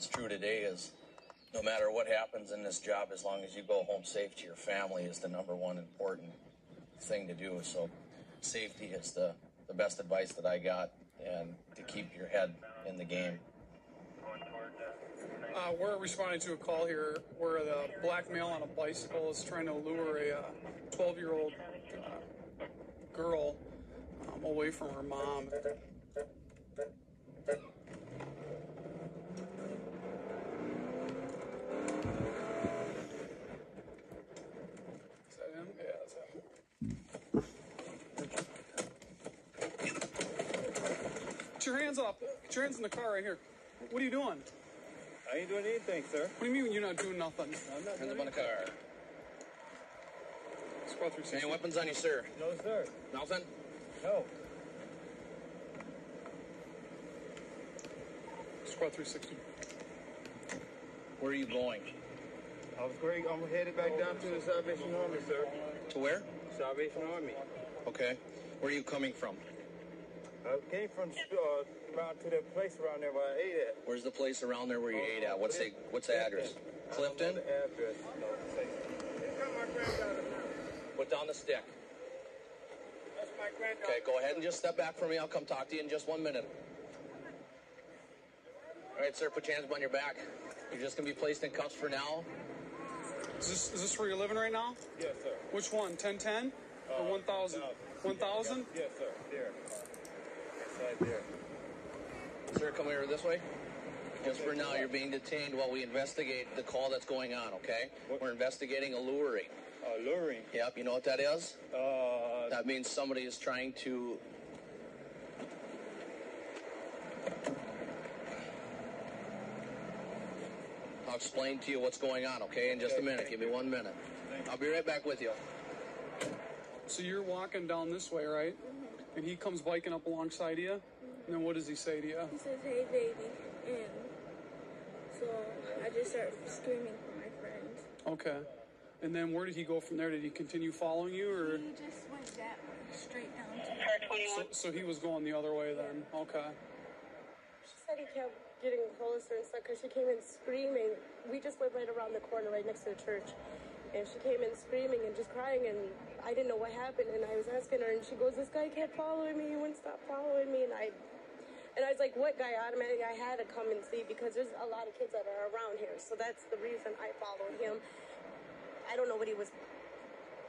holds true today is no matter what happens in this job, as long as you go home safe to your family is the number one important thing to do. So safety is the, the best advice that I got and to keep your head in the game. Uh, we're responding to a call here where the black male on a bicycle is trying to lure a 12 year old uh, girl um, away from her mom. Is that him? Yeah, that's him. Get your hands up. Get your hands in the car right here. What are you doing? I ain't doing anything, sir. What do you mean you're not doing nothing? I'm not Hands doing up on the car. Squad 360. Any weapons on you, sir? No, sir. Nothing? No. Squad 360. Where are you going? I was great. I'm headed back down to the Salvation Army, sir. To where? Salvation Army. Okay. Where are you coming from? I came from uh, around to that place around there where I ate at. Where's the place around there where you ate at? What's the what's the address? I don't Clifton? the address. No, say. Here come my granddaughter now. Put down the stick. That's my granddaughter. Okay, go ahead and just step back from me. I'll come talk to you in just one minute. All right, sir, put your hands behind your back. You're just gonna be placed in cuffs for now. Is this, is this where you're living right now? Yes, sir. Which one? 1010 or 1000? 1000? Yes, sir. There. It's there. Sir, come here this way. Just for now, you're being detained while we investigate the call that's going on, okay? What? We're investigating alluring. Uh, luring. Yep, you know what that is? Uh, That means somebody is trying to. I'll explain to you what's going on, okay? In just a minute. Give me you. one minute. Thank. I'll be right back with you. So you're walking down this way, right? And he comes biking up alongside you. And then what does he say to you? He says, hey, baby. And so I just start screaming for my friend. Okay. And then where did he go from there? Did he continue following you, or He just went that way, straight down to so, so he was going the other way then? Okay. She said he kept getting closer and stuff because she came in screaming. We just live right around the corner, right next to the church. And she came in screaming and just crying, and I didn't know what happened. And I was asking her, and she goes, "This guy kept following me. He wouldn't stop following me." And I, and I was like, "What guy?" Automatically, I had to come and see because there's a lot of kids that are around here, so that's the reason I followed him. I don't know what he was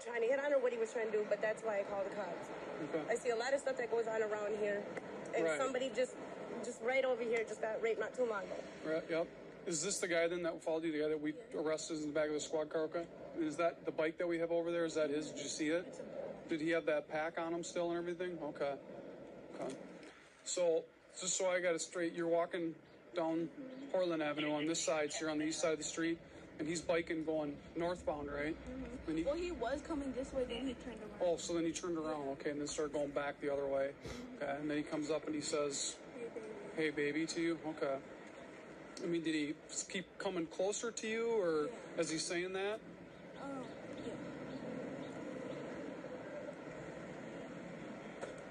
trying to hit on or what he was trying to do, but that's why I called the cops. I see a lot of stuff that goes on around here, and Right. somebody just, just right over here just got raped not too long ago. Right, yep. Is this the guy then that followed you? The guy that we arrested in the back of the squad car? Okay. Is that the bike that we have over there? Is that his? Did you see it? Did he have that pack on him still and everything? Okay. Okay. So just so I got it straight, you're walking down Portland Avenue on this side, so you're on the east side of the street, and he's biking going northbound, right? Mm-hmm. And he, Well, he was coming this way, then he turned around. oh, so then he turned around, okay, and then started going back the other way. Mm-hmm. Okay, and then he comes up and he says, Hey, baby. Hey, baby, to you? Okay. I mean, did he keep coming closer to you, or Yeah. is he saying that? Oh, yeah.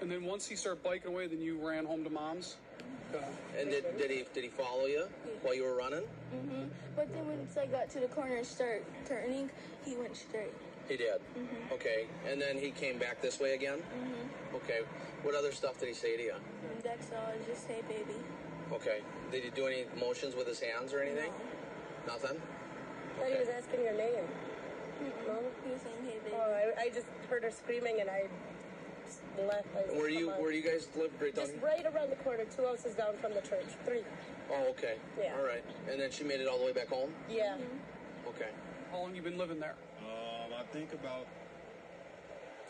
And then once he started biking away, then you ran home to mom's? Okay. And did, did he did he follow you while you were running? Mhm. But then once I got to the corner and start turning, he went straight. He did. Mhm. Okay. And then he came back this way again? Mhm. Okay. What other stuff did he say to you? That's all. Just say, baby. Okay. Did he do any motions with his hands or anything? Nothing? I thought he was asking your name. No? He was saying, hey, baby. Oh, I, I just heard her screaming and I just left. I just Where you come on. where you guys live right down Just here? right around the corner, two houses down from the church. Three. Oh, okay. Yeah. All right. And then she made it all the way back home? Yeah. Okay. How long you been living there? Um, I think about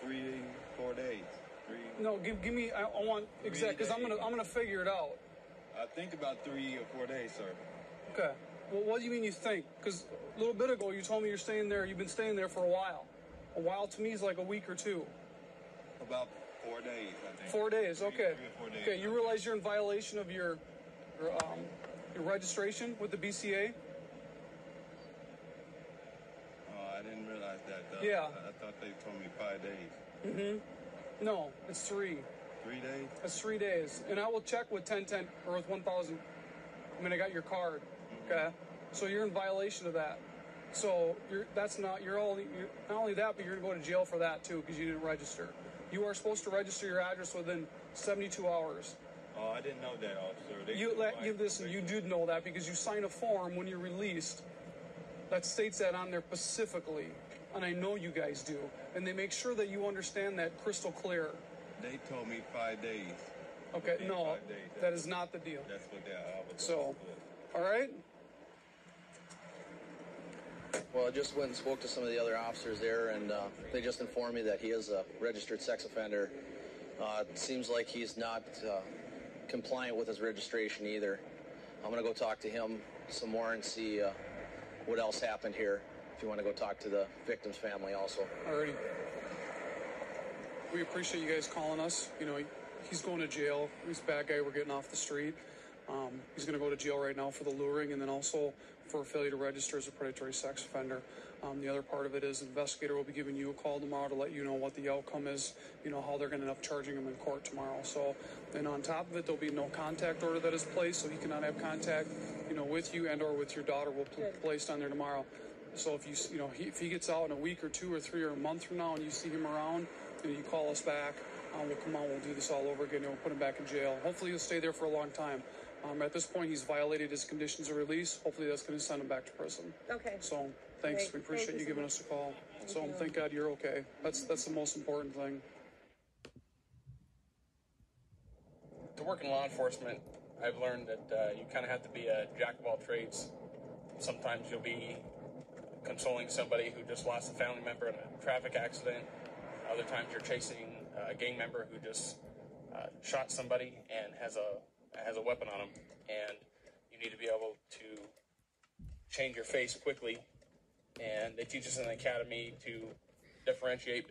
three, four days. Three. No, give, give me. I, I want exact because I'm gonna I'm gonna figure it out. I think about three or four days, sir. Okay. Well, what do you mean you think? Because a little bit ago you told me you're staying there. You've been staying there for a while. A while to me is like a week or two. About four days, I think. Four days. Three- Okay. Three four days. Okay. You realize you're in violation of your your, um, your registration with the BCA? Oh, I didn't realize that. Though. Yeah. I, I thought they told me five days. Mm-hmm. No, it's three. Three days? It's three days, and I will check with 1010 or with 1000. I mean, I got your card. Okay, so you're in violation of that. So you're that's not you're all you're, not only that, but you're gonna go to jail for that too because you didn't register. You are supposed to register your address within 72 hours. Oh, I didn't know that, officer. They You let you listen. You did know that because you sign a form when you're released that states that on there specifically, and I know you guys do, and they make sure that you understand that crystal clear. They told me five days. Okay, no, days. that is not the deal. That's what they was So, all right. Well, I just went and spoke to some of the other officers there, and uh, they just informed me that he is a registered sex offender. Uh, it seems like he's not uh, compliant with his registration either. I'm going to go talk to him some more and see uh, what else happened here. If you want to go talk to the victim's family also. Alrighty. We appreciate you guys calling us. You know, he's going to jail. He's a bad guy. We're getting off the street. Um, he's going to go to jail right now for the luring and then also for failure to register as a predatory sex offender. Um, the other part of it is the investigator will be giving you a call tomorrow to let you know what the outcome is, you know, how they're going to end up charging him in court tomorrow. So, and on top of it, there'll be no contact order that is placed, so he cannot have contact, you know, with you and or with your daughter will be placed on there tomorrow. So if you, you know, he, if he gets out in a week or two or three or a month from now and you see him around, you, know, you call us back. Um, we'll come on. We'll do this all over again. and We'll put him back in jail. Hopefully, he'll stay there for a long time. Um, at this point, he's violated his conditions of release. Hopefully, that's going to send him back to prison. Okay. So, thanks. Great. We appreciate Thank you you so giving much. us a call. Thank so, you. thank God you're okay. That's that's the most important thing. to work in law enforcement, I've learned that uh, you kind of have to be a jack of all trades. Sometimes you'll be consoling somebody who just lost a family member in a traffic accident. Other times you're chasing a gang member who just uh, shot somebody and has a has a weapon on him, and you need to be able to change your face quickly. And they teach us in the academy to differentiate between